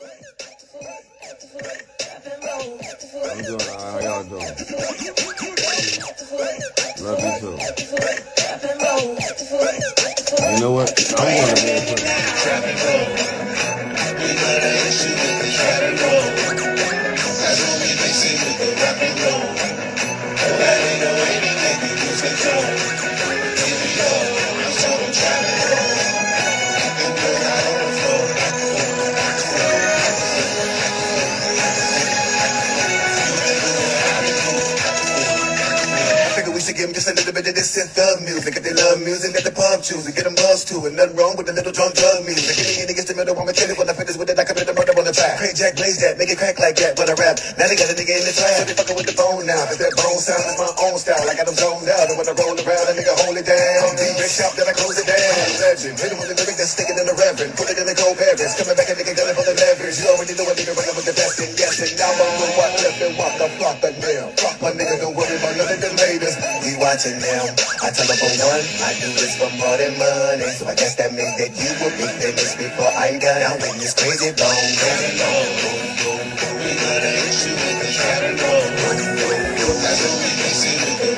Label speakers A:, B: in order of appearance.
A: I'm doing all right. How y'all doing? Love you too. You know what? I'm going to be able to
B: I figure we should give them just a little bit of this synth thug music. If they love music, let the pub choose and get them buzz to it. Nothing wrong with the little drunk drug music. Any any against the middle, I'ma kill it when I finish with it. I commit the murder on the track. Craig Jack, blaze that, make it crack like that. When I rap, now they got a nigga in the trap. They fucking with the bone now. Cause that bone sound is my own style. I got them zoned out. And when I roll around, that nigga hold it down. Deep red shop, then I close it down. Legend, hit him with the lyric that's sticking in the reverend. Put it in the cold Paris. Coming back and nigga gunning for the leverage. You already know a nigga running with the best. And and now I'm gonna walk left and walk the flock the nail. Fuck my nigga, don't worry about watching them. I tell them for one, I do this for more than money. So I guess that means that you will be famous before I die. Now when this crazy long, crazy long, boom, boom, boom. Gotta hit you with the shadow, boom, boom, boom. That's what we can see with the